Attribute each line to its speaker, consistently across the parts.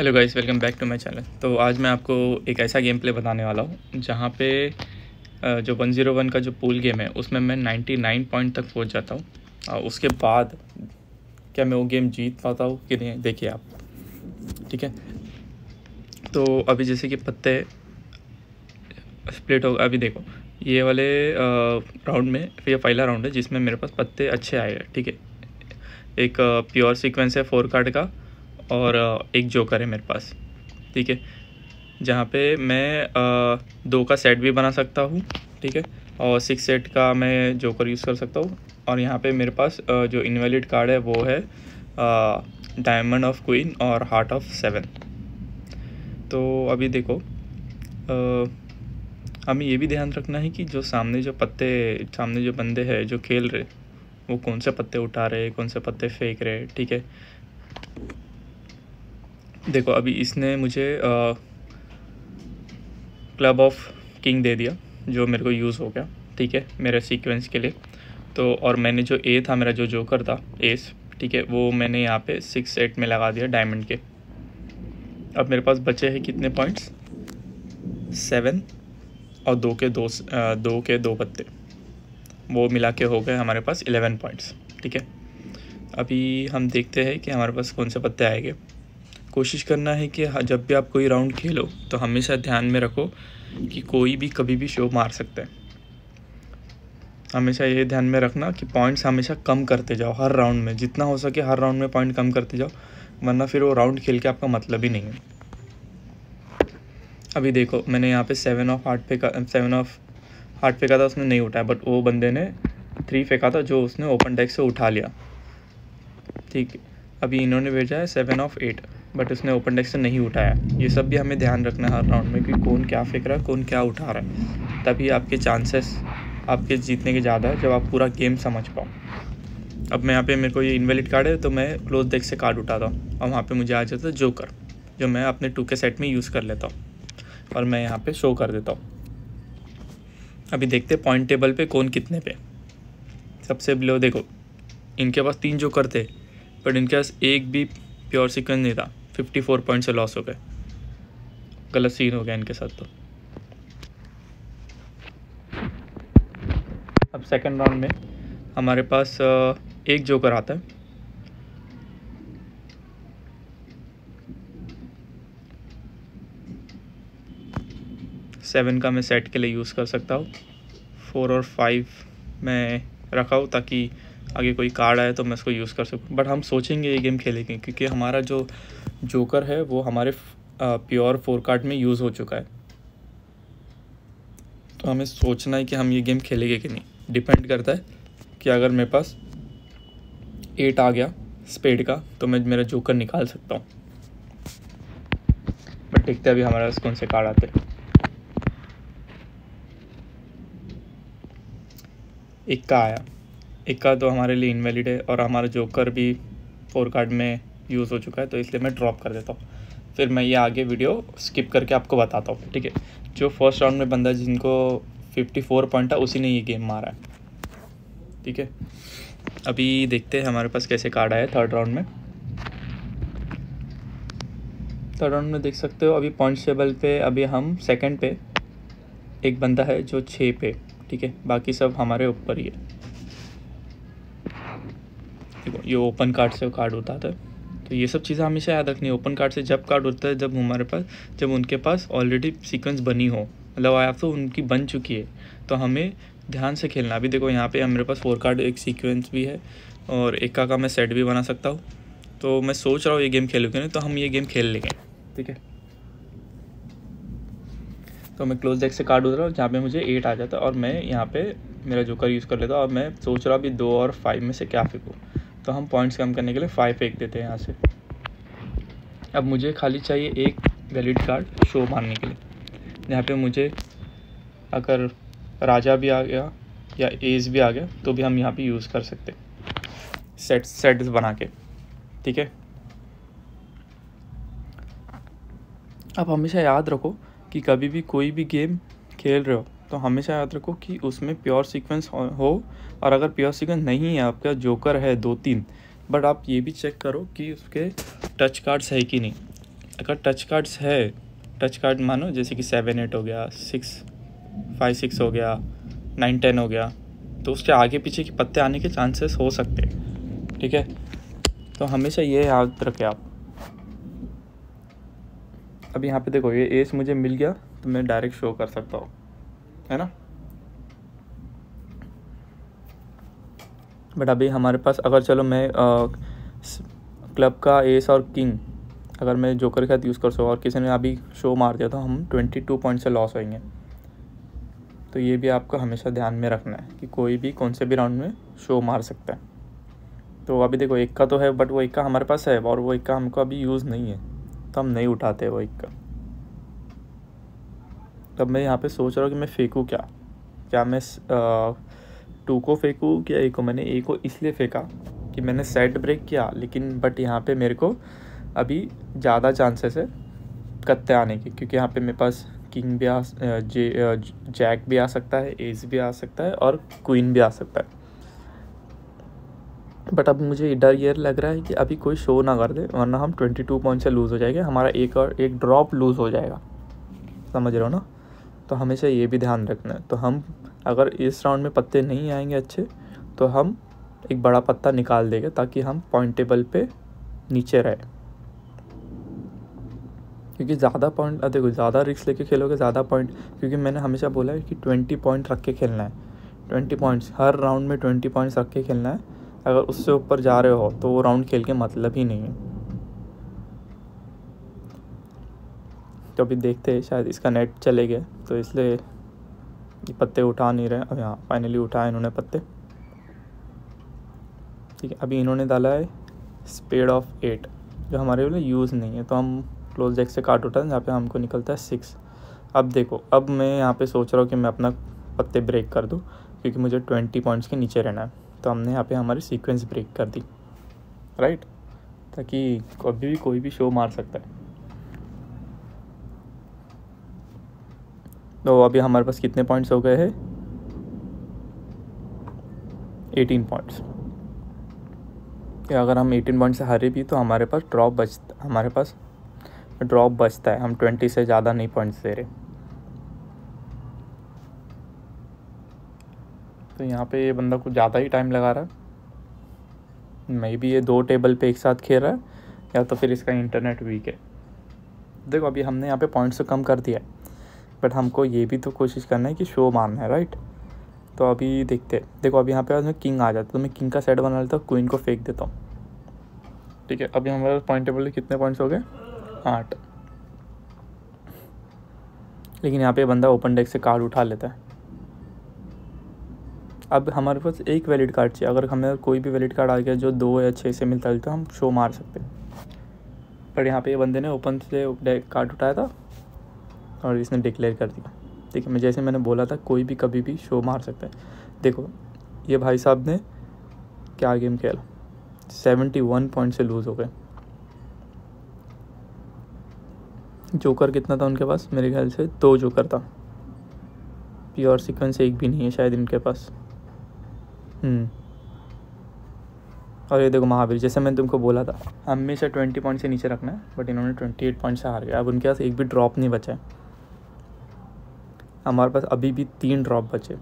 Speaker 1: Hello guys welcome back to my channel तो आज मैं आपको एक ऐसा गेम प्ले बताने वाला हूँ, जहाँ पे जो 101 का जो पूल गेम है, उसमें मैं 99 पॉइंट तक पहुँच जाता हूँ। और उसके बाद क्या मैं वो गेम जीत पाता हूँ कि नहीं, देखिए आप। ठीक है? तो अभी जैसे कि पत्ते स्प्लिट हो, अभी देखो, ये वाले राउंड में, ये पहला राउंड है जिसमें मेरे पास पत्ते अच्छे आए हैं, ठीक है? एक प्योर सीक्वेंस है फोर कार्ड का। और एक जोकर है मेरे पास ठीक है? जहाँ पे मैं दो का सेट भी बना सकता हूँ ठीक है? और सिक्स सेट का मैं जोकर यूज़ कर सकता हूँ। और यहाँ पे मेरे पास जो इनवैलिड कार्ड है वो है डायमंड ऑफ़ क्वीन और हार्ट ऑफ़ सेवन तो अभी देखो अ, हमें ये भी ध्यान रखना है कि जो सामने जो पत्ते सामने जो बंदे हैं जो खेल रहे वो कौन से पत्ते उठा रहे कौन से पत्ते फेंक रहे ठीक है? देखो, अभी इसने मुझे क्लब ऑफ़ किंग दे दिया, जो मेरे को यूज़ हो गया, ठीक है, मेरे सीक्वेंस के लिए। तो और मैंने जो ए था, मेरा जो जोकर था एस ठीक है, वो मैंने यहाँ पे सिक्स एट में लगा दिया डायमंड के। अब मेरे पास बचे हैं कितने पॉइंट्स सेवन और दो के दो दो के दो पत्ते। वो मिला के हो गए हमारे पास इलेवन पॉइंट्स ठीक है। अभी हम देखते हैं कि हमारे पास कौन से पत्ते आएँगे। कोशिश करना है कि हाँ, जब भी आप कोई राउंड खेलो तो हमेशा ध्यान में रखो कि कोई भी कभी भी शो मार सकता है। हमेशा ये ध्यान में रखना कि पॉइंट्स हमेशा कम करते जाओ हर राउंड में। जितना हो सके हर राउंड में पॉइंट कम करते जाओ वरना फिर वो राउंड खेल के आपका मतलब ही नहीं है। अभी देखो मैंने यहाँ पे सेवन ऑफ़ हार्ट फेंका सेवन ऑफ़ हार्ट फेंका था उसने नहीं उठाया बट वो बंदे ने थ्री फेंका था जो उसने ओपन डेक से उठा लिया। ठीक है अभी इन्होंने भेजा है सेवन ऑफ़ एट बट उसने ओपन डेक से नहीं उठाया। ये सब भी हमें ध्यान रखना है हर राउंड में कि कौन क्या फेंक रहा है, कौन क्या उठा रहा है। तभी आपके चांसेस आपके जीतने के ज़्यादा है, जब आप पूरा गेम समझ पाओ। अब मैं यहाँ पे, मेरे को ये इनवैलिड कार्ड है तो मैं क्लोज डेक से कार्ड उठाता हूँ। और वहाँ पे मुझे आ जाता है जोकर जो मैं अपने टू के सेट में यूज़ कर लेता हूँ। और मैं यहाँ पे शो कर देता हूँ। अभी देखते पॉइंट टेबल पे कौन कितने पे। सबसे बिलो देखो, इनके पास तीन जोकर थे बट इनके पास एक भी प्योर सिक्वेंस नहीं था। फिफ्टी फोर पॉइंट से लॉस हो गए। गलत सीन हो गया इनके साथ तो। अब सेकंड राउंड में हमारे पास एक जोकर आता है। सेवन का मैं सेट के लिए यूज़ कर सकता हूँ। फोर और फाइव मैं रखा हूँ ताकि आगे कोई कार्ड आए तो मैं उसको यूज़ कर सकूँ। बट हम सोचेंगे ये गेम खेलेंगे क्योंकि हमारा जो जोकर है, वो हमारे प्योर फोर कार्ड में यूज़ हो चुका है। तो हमें सोचना है कि हम ये गेम खेलेंगे कि नहीं। डिपेंड करता है कि अगर मेरे पास एट आ गया स्पेड का तो मैं मेरा जोकर निकाल सकता हूँ। बट देखते हैं अभी हमारे पास कौन से कार्ड आते हैं। इक्का आया। इक्का तो हमारे लिए इनवैलिड है और हमारा जोकर भी फोर कार्ड में यूज़ हो चुका है तो इसलिए मैं ड्रॉप कर देता हूँ। फिर मैं ये आगे वीडियो स्किप करके आपको बताता हूँ, ठीक है? जो फ़र्स्ट राउंड में बंदा जिनको 54 पॉइंट था उसी ने ये गेम मारा है, ठीक है? अभी देखते हैं हमारे पास कैसे कार्ड आया थर्ड राउंड में। थर्ड राउंड में देख सकते हो, अभी पॉइंट टेबल पे, अभी हम सेकंड पे एक बंदा है जो छः पे, ठीक है? बाकी सब हमारे ऊपर ही है। ये ओपन कार्ड से कार्ड उठाता है। तो ये सब चीज़ें हमेशा याद रखनी है। ओपन कार्ड से जब कार्ड उठता है जब हमारे पास जब उनके पास ऑलरेडी सीक्वेंस बनी हो मतलब आप तो उनकी बन चुकी है तो हमें ध्यान से खेलना अभी देखो यहाँ पे मेरे पास फोर कार्ड एक सीक्वेंस भी है और एक का, मैं सेट भी बना सकता हूँ। तो मैं सोच रहा हूँ ये गेम खेलूँगे नहीं तो हम ये गेम खेल लेंगे ठीक है? तो मैं क्लोज डेक से कार्ड उतरा हूँ जहाँ पे मुझे एट आ जाता है और मैं यहाँ पे मेरा जोकर यूज़ कर लेता और मैं सोच रहा अभी दो और फाइव में से क्या फेंकूँ। तो हम पॉइंट्स कम करने के लिए फाइव फेंक देते हैं यहाँ से। अब मुझे खाली चाहिए एक वैलिड कार्ड शो मारने के लिए। यहाँ पे मुझे अगर राजा भी आ गया या एज भी आ गया तो भी हम यहाँ पे यूज़ कर सकते सेट सेट्स बना के, ठीक है? अब हमेशा याद रखो कि कभी भी कोई भी गेम खेल रहे हो तो हमेशा याद रखो कि उसमें प्योर सीक्वेंस हो और अगर प्योर सीक्वेंस नहीं है आपका जोकर है दो तीन बट आप ये भी चेक करो कि उसके टच कार्ड्स है कि नहीं। अगर टच कार्ड्स है टच कार्ड मानो, जैसे कि सेवन एट हो गया सिक्स फाइव सिक्स हो गया नाइन टेन हो गया तो उसके आगे पीछे के पत्ते आने के चांसेस हो सकते हैं, ठीक है? तो हमेशा ये याद रखें आप। अब यहाँ पे देखो, ये एस मुझे मिल गया तो मैं डायरेक्ट शो कर सकता हूँ। है ना? बट अभी हमारे पास, अगर चलो मैं क्लब का एस और किंग, अगर मैं जोकर के साथ यूज़ कर सकूँ, और किसी ने अभी शो मार दिया तो हम ट्वेंटी टू पॉइंट से लॉस होंगे तो ये भी आपको हमेशा ध्यान में रखना है कि कोई भी कौन से भी राउंड में शो मार सकता है। तो अभी देखो, एक का तो है बट वो एक का हमारे पास है, और वो एक का हमको अभी यूज़ नहीं है। तो हम नहीं उठाते वो एक का। तब मैं यहाँ पे सोच रहा हूँ कि मैं फेंकूँ क्या? क्या मैं टू को फेंकूँ क्या ए को? मैंने ए को इसलिए फेंका कि मैंने सेट ब्रेक किया, लेकिन बट यहाँ पे मेरे को अभी ज़्यादा चांसेस है कत्ते आने के, क्योंकि यहाँ पे मेरे पास किंग भी आ जे जैक भी आ सकता है एज भी आ सकता है और क्वीन भी आ सकता है। बट अब मुझे डर ये लग रहा है कि अभी कोई शो ना कर दे, वरना हम ट्वेंटी टू पॉइंट से लूज़ हो जाएँगे, हमारा एक और, एक ड्रॉप लूज़ हो जाएगा। समझ रहे हो ना? तो हमेशा ये भी ध्यान रखना है। तो हम अगर इस राउंड में पत्ते नहीं आएँगे अच्छे तो हम एक बड़ा पत्ता निकाल देंगे ताकि हम पॉइंट टेबल पे नीचे रहे। क्योंकि ज़्यादा पॉइंट देखो, ज़्यादा रिक्स लेके खेलोगे, ज़्यादा पॉइंट क्योंकि मैंने हमेशा बोला है कि ट्वेंटी पॉइंट रख के खेलना है। ट्वेंटी पॉइंट्स हर राउंड में ट्वेंटी पॉइंट्स रख के खेलना है। अगर उससे ऊपर जा रहे हो तो वो राउंड खेल के मतलब ही नहीं है। तो अभी देखते हैं, शायद इसका नेट चले गए तो इसलिए ये पत्ते उठा नहीं रहे अब यहाँ फाइनली उठाए इन्होंने पत्ते। ठीक है, अभी इन्होंने डाला है स्पेड ऑफ़ एट जो हमारे लिए यूज़ नहीं है तो हम क्लोज डेक से काट उठा जहाँ पे हमको निकलता है सिक्स अब देखो, अब मैं यहाँ पे सोच रहा हूँ कि मैं अपना पत्ते ब्रेक कर दूँ, क्योंकि मुझे ट्वेंटी पॉइंट्स के नीचे रहना है। तो हमने यहाँ पे हमारी सीक्वेंस ब्रेक कर दी राइट ताकि कभी भी कोई भी शो मार सकता है। तो अभी हमारे पास कितने पॉइंट्स हो गए हैं? एटीन पॉइंट्स अगर हम एटीन पॉइंट से हारे भी तो हमारे पास ड्रॉप बच, हमारे पास ड्रॉप बचता है। हम ट्वेंटी से ज़्यादा नहीं पॉइंट्स दे रहे। तो यहाँ पे ये बंदा कुछ ज़्यादा ही टाइम लगा रहा है। मे भी ये दो टेबल पे एक साथ खेल रहा है। या तो फिर इसका इंटरनेट वीक है। देखो, अभी हमने यहाँ पे पॉइंट्स तो कम कर दिया है। बट हमको ये भी तो कोशिश करना है कि शो मारना है राइट तो अभी देखते देखो, अभी यहाँ पे मैं किंग आ जाता तो मैं किंग का सेट बना लेता हूँ क्वीन को फेंक देता हूँ। ठीक है, अभी हमारे पॉइंट टेबल कितने पॉइंट्स हो गए? आठ। लेकिन यहाँ पे बंदा ओपन डेक से कार्ड उठा लेता है। अब हमारे पास एक वैलिड कार्ड चाहिए। अगर हमें कोई भी वैलिड कार्ड आ गया, जो दो या छः से मिलता है तो हम शो मार सकते हैं। पर यहाँ पे ये बंदे ने ओपन से कार्ड उठाया था। और इसने डिक्लेयर कर दिया। ठीक है, मैं जैसे मैंने बोला था, कोई भी कभी भी शो मार सकता है। देखो, ये भाई साहब ने क्या गेम खेला? सेवेंटी वन पॉइंट से लूज़ हो गए। जोकर कितना था उनके पास? मेरे ख्याल से दो जोकर था। प्योर सीक्वेंस एक भी नहीं है शायद इनके पास। हम्म। और ये देखो महावीर, जैसे मैंने तुमको बोला था, हमेशा ट्वेंटी पॉइंट से नीचे रखना है बट इन्होंने ट्वेंटी एट पॉइंट से हार गया। अब उनके पास एक भी ड्रॉप नहीं बचा है। हमारे पास अभी भी तीन ड्रॉप बचे।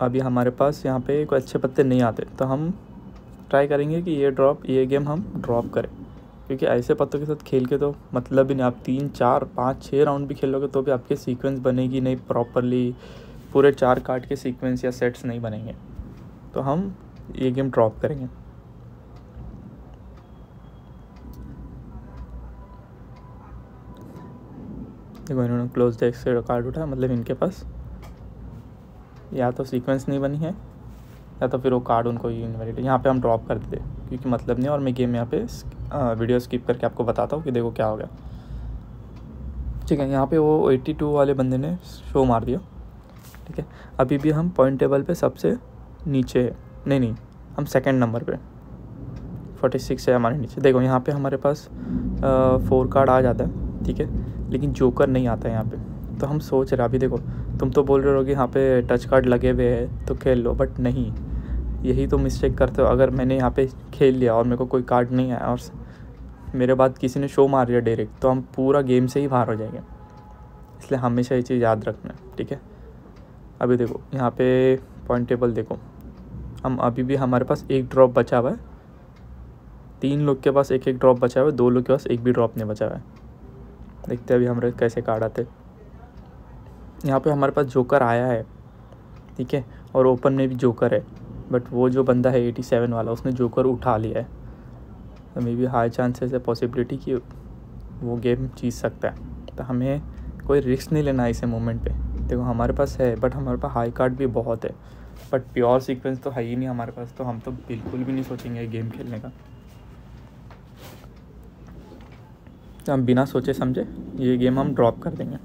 Speaker 1: अभी हमारे पास यहाँ पे कोई अच्छे पत्ते नहीं आते। तो हम ट्राई करेंगे कि ये ड्रॉप ये गेम हम ड्रॉप करें। क्योंकि ऐसे पत्तों के साथ खेल के तो मतलब ही नहीं, आप तीन, चार, पाँच छः राउंड भी खेलोगे तो भी आपके सीक्वेंस बनेगी नहीं प्रॉपरली पूरे चार कार्ड के सीक्वेंस या सेट्स नहीं बनेंगे। तो हम ये गेम ड्रॉप करेंगे। देखो इन्होंने क्लोज डेस्क से कार्ड उठाया मतलब इनके पास। या तो सीक्वेंस नहीं बनी है या तो फिर वो कार्ड उनको इनवैलिड यहाँ पे हम ड्रॉप कर देते क्योंकि मतलब नहीं और मैं गेम यहाँ पे वीडियो स्किप करके आपको बताता हूँ कि देखो क्या हो गया। ठीक है यहाँ पे वो 82 वाले बंदे ने शो मार दिया। ठीक है अभी भी हम पॉइंट टेबल पे सबसे नीचे नहीं नहीं हम सेकंड नंबर पे। 46 है हमारे नीचे। देखो यहाँ पे हमारे पास आ, फोर कार्ड आ जाता है। ठीक है लेकिन जोकर नहीं आता यहाँ पे। तो हम सोच रहे अभी देखो, तुम तो बोल रहे हो कि यहाँ पे टच कार्ड लगे हुए हैं तो खेल लो बट नहीं। यही तो मिस्टेक करते हो। अगर मैंने यहाँ पे खेल लिया और मेरे को कोई कार्ड नहीं आया और मेरे बाद किसी ने शो मार दिया डायरेक्ट तो हम पूरा गेम से ही बाहर हो जाएँगे। इसलिए हमेशा ये चीज़ याद रखना, ठीक है? अभी देखो, यहाँ पे पॉइंट टेबल देखो। हम अभी भी हमारे पास एक ड्रॉप बचा हुआ है। तीन लोग के पास एक एक ड्रॉप बचा हुआ है, दो लोग के पास एक भी ड्रॉप नहीं बचा हुआ है। देखते हैं अभी हमारे कैसे कार्ड आते यहाँ पे हमारे पास जोकर आया है, ठीक है, और ओपन में भी जोकर है बट वो जो बंदा है एटी सेवन वाला, उसने जोकर उठा लिया है। तो मे बी हाई चांसेस है पॉसिबिलिटी कि वो गेम जीत सकता है। तो हमें कोई रिस्क नहीं लेना है इसे मोमेंट पे। देखो, हमारे पास है बट हमारे पास हाई कार्ड भी बहुत है। बट प्योर सीक्वेंस तो है ही नहीं हमारे पास तो हम तो बिल्कुल भी नहीं सोचेंगे गेम खेलने का तो हम बिना सोचे समझे ये गेम हम ड्रॉप कर देंगे।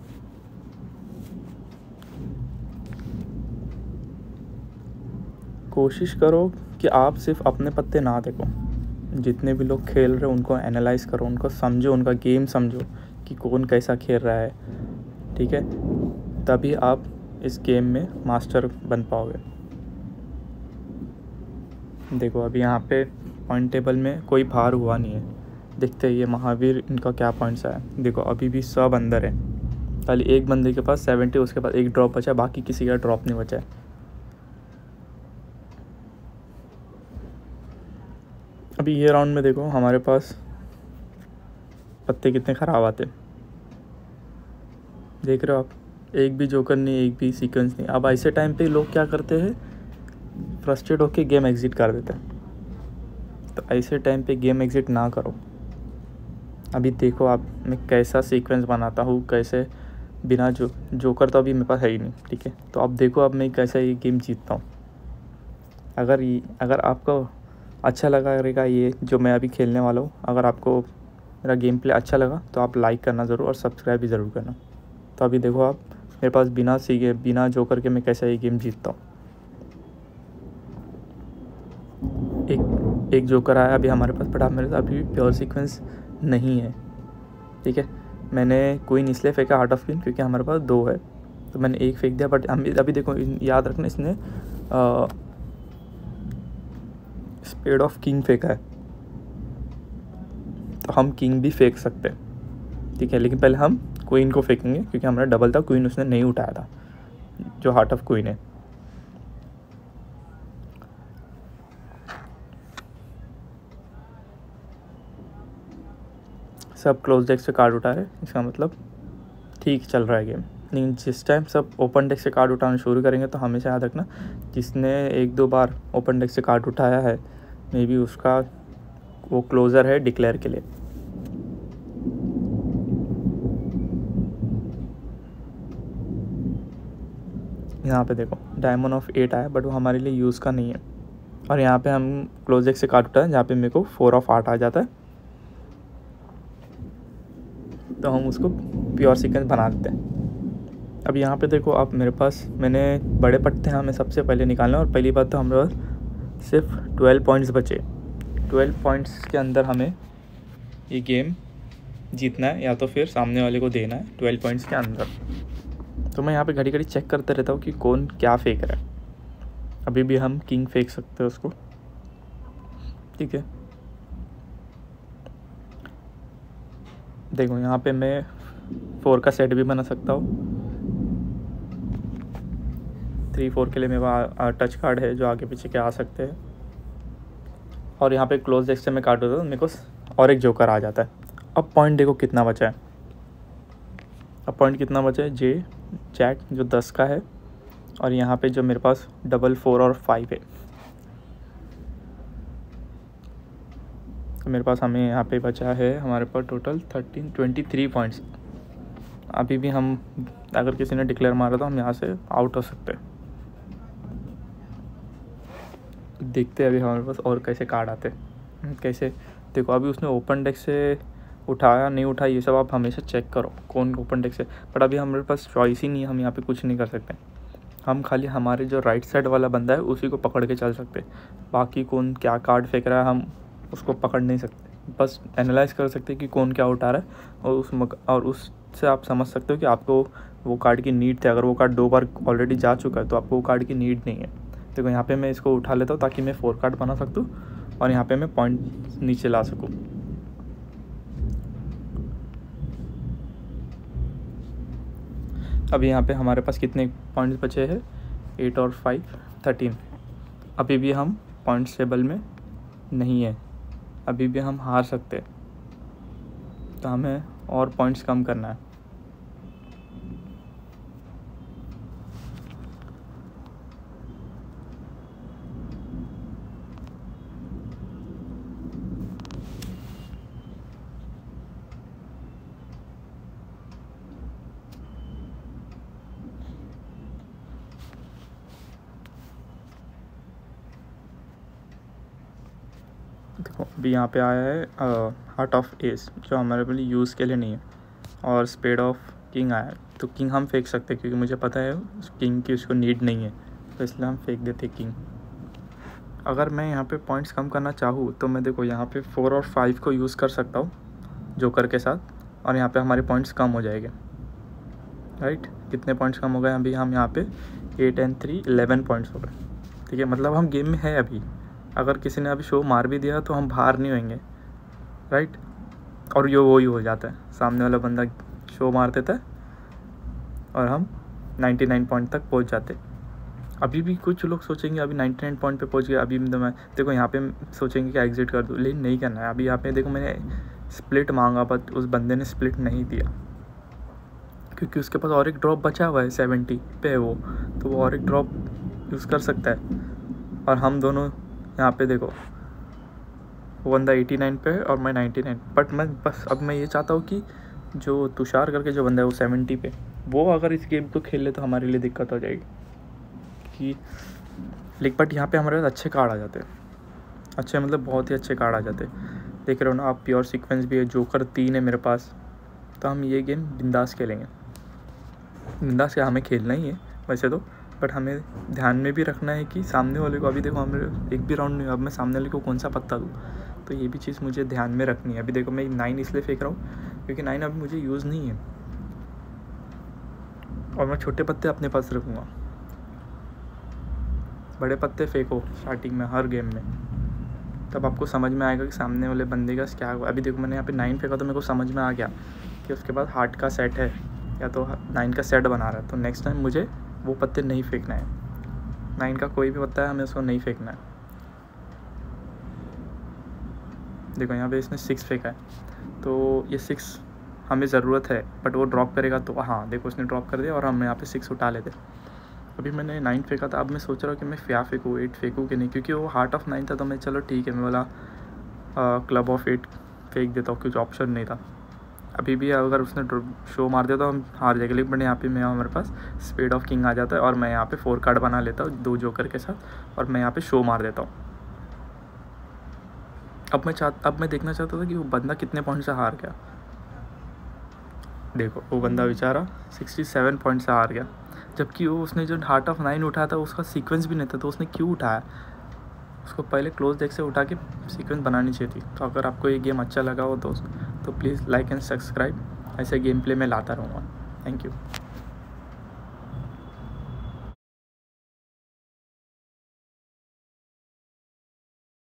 Speaker 1: कोशिश करो कि आप सिर्फ़ अपने पत्ते ना देखो। जितने भी लोग खेल रहे उनको एनालाइज करो, उनको समझो, उनका गेम समझो कि कौन कैसा खेल रहा है। ठीक है? तभी आप इस गेम में मास्टर बन पाओगे। देखो, अभी यहाँ पे पॉइंट टेबल में कोई भार हुआ नहीं है। देखते हैं ये महावीर, इनका क्या पॉइंट्स है। देखो, अभी भी सब अंदर है। खाली एक बंदे के पास सेवेंटी उसके पास एक ड्रॉप बचा है, बाकी किसी का ड्रॉप नहीं बचा है। अभी ये राउंड में देखो, हमारे पास पत्ते कितने ख़राब आते देख रहे हो आप? एक भी जोकर नहीं, एक भी सीक्वेंस नहीं। अब ऐसे टाइम पे लोग क्या करते हैं? फ्रस्ट्रेट होके गेम एग्ज़िट कर देते हैं। तो ऐसे टाइम पे गेम एग्ज़िट ना करो। अभी देखो आप, मैं कैसा सीक्वेंस बनाता हूँ, कैसे बिना जो जोकर तो अभी मेरे पास है ही नहीं, ठीक है? तो आप देखो अब मैं कैसा ये गेम जीतता हूँ। अगर ये, अगर आपको अच्छा लगा रहेगा ये, जो मैं अभी खेलने वाला हूँ, अगर आपको मेरा गेम प्ले अच्छा लगा तो आप लाइक करना ज़रूर और सब्सक्राइब भी ज़रूर करना। तो अभी देखो आप, मेरे पास बिना सीखे बिना जो करके मैं कैसा ये गेम जीतता हूँ। एक एक जोकर आया अभी हमारे पास, बट आप मेरे अभी प्योर सीक्वेंस नहीं है। ठीक है? मैंने कोई इसलिए फेंका आर्ट ऑफ़ क्वीन क्योंकि हमारे पास दो है। तो मैंने एक फेंक दिया बट हम अभी देखो याद रखना इसने स्पेड ऑफ़ किंग फेंका है। तो हम किंग भी फेंक सकते हैं। ठीक है? लेकिन पहले हम क्वीन को फेंकेंगे, क्योंकि हमारा डबल था क्वीन उसने नहीं उठाया था, जो हार्ट ऑफ़ क्वीन है। सब क्लोज डेक से कार्ड उठा रहे इसका मतलब ठीक चल रहा है गेम लेकिन जिस टाइम सब ओपन डेक से कार्ड उठाना शुरू करेंगे तो हमेशा याद रखना, जिसने एक दो बार ओपन डेक से कार्ड उठाया है मे बी उसका वो क्लोज़र है डिक्लेयर के लिए. यहाँ पे देखो डायमंड ऑफ़ एट आया बट वो हमारे लिए यूज़ का नहीं है. और यहाँ पे हम क्लोजेक से कार्ड उठा है, जहाँ पे मेरे को फोर ऑफ़ आठ आ जाता है. तो हम उसको प्योर सीक्वेंस बना देते हैं। अब यहाँ पे देखो आप मेरे पास, मैंने बड़े पट्टे हमें सबसे पहले निकालना और पहली बात तो हमारे पास सिर्फ़ ट्वेल्व पॉइंट्स बचे। ट्वेल्व पॉइंट्स के अंदर हमें ये गेम जीतना है, या तो फिर सामने वाले को देना है ट्वेल्व पॉइंट्स के अंदर। तो मैं यहाँ पे घड़ी घड़ी चेक करते रहता हूँ कि कौन क्या फेंक रहा है। अभी भी हम किंग फेंक सकते हैं उसको। ठीक है? देखो, यहाँ पे मैं फोर का सेट भी बना सकता हूँ। थ्री फोर के लिए मेरे पास टच कार्ड है जो आगे पीछे के आ सकते हैं। और यहाँ पे क्लोज डेस्क से मैं काट देता हूँ, मेरे को और एक जोकर आ जाता है। अब पॉइंट देखो कितना बचा है। अब पॉइंट कितना बचा है? जे चैट जो दस का है। और यहाँ पे जो मेरे पास डबल फोर और फाइव है। तो मेरे पास हमें यहाँ पे बचा है हमारे पास total thirteen twenty three points अभी भी हम, अगर किसी ने डिक्लेयर मारा तो हम यहाँ से आउट हो सकते देखते अभी हमारे पास और कैसे कार्ड आते कैसे? देखो, अभी उसने ओपन डेक से उठाया, नहीं उठाया, ये सब आप हमेशा चेक करो, कौन ओपन डेक से। बट अभी हमारे पास चॉइस ही नहीं है, हम यहाँ पे कुछ नहीं कर सकते। हम खाली हमारे जो राइट साइड वाला बंदा है, उसी को पकड़ के चल सकते बाकी कौन क्या कार्ड फेंक रहा है, हम उसको पकड़ नहीं सकते। बस एनालाइज कर सकते कि कौन क्या उठा रहा है और उस मक, और उससे आप समझ सकते हो कि आपको वो कार्ड की नीड थी। अगर वो कार्ड दो बार ऑलरेडी जा चुका है तो आपको वो कार्ड की नीड नहीं है। देखो तो यहाँ पे मैं इसको उठा लेता हूँ ताकि मैं फोर कार्ड बना सकूँ और यहाँ पे मैं पॉइंट नीचे ला सकूँ। अब यहाँ पे हमारे पास कितने पॉइंट्स बचे हैं? एट और फाइव थर्टीन अभी भी हम पॉइंट्स टेबल में नहीं है। अभी भी हम हार सकते तो हमें और पॉइंट्स कम करना है। अभी यहाँ पे आया है हार्ट ऑफ़ एस जो हमारे लिए यूज़ के लिए नहीं है। और स्पेड ऑफ़ किंग आया है। तो किंग हम फेंक सकते हैं, क्योंकि मुझे पता है किंग की उसको नीड नहीं है। तो इसलिए हम फेंक देते किंग अगर मैं यहाँ पे पॉइंट्स कम करना चाहूँ तो मैं देखो यहाँ पे फोर और फाइव को यूज़ कर सकता हूँ जोकर के साथ। और यहाँ पे हमारे पॉइंट्स कम हो जाएँगे। राइट कितने पॉइंट्स कम हो गए? अभी हम यहाँ पे eight and three eleven points हो गए। ठीक है? मतलब हम गेम में है अभी। अगर किसी ने अभी शो मार भी दिया तो हम बाहर नहीं होंगे राइट और ये ही हो जाता है। सामने वाला बंदा शो मार देता है और हम 99 पॉइंट तक पहुँच जाते अभी भी कुछ लोग सोचेंगे, अभी 99 पॉइंट पे पहुँच गए, अभी तो मैं, देखो यहाँ पे सोचेंगे कि एग्जिट कर दूँ। लेकिन नहीं करना है। अभी यहाँ पे देखो मैंने स्प्लिट मांगा बट उस बंदे ने स्प्लिट नहीं दिया। क्योंकि उसके पास और एक ड्रॉप बचा हुआ है सेवेंटी पे वो। तो वो और एक ड्रॉप यूज़ कर सकता है। और हम दोनों यहाँ पे देखो। वो बंदा नाइन पे और मैं नाइन्टी नाइन बट मैं बस अब मैं ये चाहता हूँ कि जो तुषार करके जो बंदा है वो सेवेंटी पे, वो अगर इस गेम को खेल ले तो हमारे लिए दिक्कत हो जाएगी। कि लेकिन बट यहाँ पे हमारे पास अच्छे कार्ड आ जाते हैं। अच्छे मतलब बहुत ही अच्छे कार्ड आ जाते हैं। देख रहे हो ना, आप प्योर सीक्वेंस भी है जोकर तीन है मेरे पास। तो हम ये गेम बिंदास खेलेंगे। बिंदास हमें खेलना ही है, वैसे तो। बट हमें ध्यान में भी रखना है कि सामने वाले को, अभी देखो हमें एक भी राउंड नहीं अब मैं सामने वाले को कौन सा पत्ता दूँ? तो ये भी चीज़ मुझे ध्यान में रखनी है। अभी देखो मैं नाइन इसलिए फेंक रहा हूँ, क्योंकि नाइन अभी मुझे यूज़ नहीं है। और मैं छोटे पत्ते अपने पास रखूँगा। बड़े पत्ते फेंको स्टार्टिंग में, हर गेम में। तब आपको समझ में आएगा कि सामने वाले बंदे का क्या हुआ। अभी देखो मैंने यहाँ पे नाइन फेंका तो मेरे को समझ में आ गया कि उसके बाद हार्ट का सेट है, या तो नाइन का सेट बना रहा है। तो नेक्स्ट टाइम मुझे वो पत्ते नहीं फेंकना है। नाइन का कोई भी पत्ता है, हमें उसको नहीं फेंकना है। देखो, यहाँ पे इसने सिक्स फेंका है। तो ये सिक्स हमें ज़रूरत है बट वो ड्रॉप करेगा तो हाँ देखो, उसने ड्रॉप कर दिया और हम यहाँ पे सिक्स उठा लेते अभी मैंने नाइन फेंका था, अब मैं सोच रहा हूँ कि मैं क्या फेंकूँ एट फेंकूँ कि नहीं, क्योंकि वो हार्ट ऑफ़ नाइन था तो मैं, चलो, ठीक है, मैं बोला क्लब ऑफ़ एट फेंक देता हूँ, कुछ ऑप्शन नहीं था। अभी भी अगर उसने शो मार दिया तो हम हार जाएँगे लेकिन बट यहाँ पे मैं हमारे पास स्पीड ऑफ़ किंग आ जाता है और मैं यहाँ पे फोर कार्ड बना लेता हूँ, दो जोकर के साथ और मैं यहाँ पे शो मार देता हूँ। अब मैं चाह, अब मैं देखना चाहता था कि वो बंदा कितने पॉइंट से हार गया। देखो, वो बंदा बेचारा सिक्सटी सेवन पॉइंट से हार गया, जबकि वो उसने जो हार्ट ऑफ़ नाइन उठाया था, उसका सीक्वेंस भी नहीं था तो उसने क्यों उठाया? उसको पहले क्लोज डेक से उठा के सीक्वेंस बनानी चाहिए थी। तो अगर आपको ये गेम अच्छा लगा हो दोस्त तो प्लीज़ लाइक एंड सब्सक्राइब ऐसे गेम प्ले में लाता रहूँगा. Thank you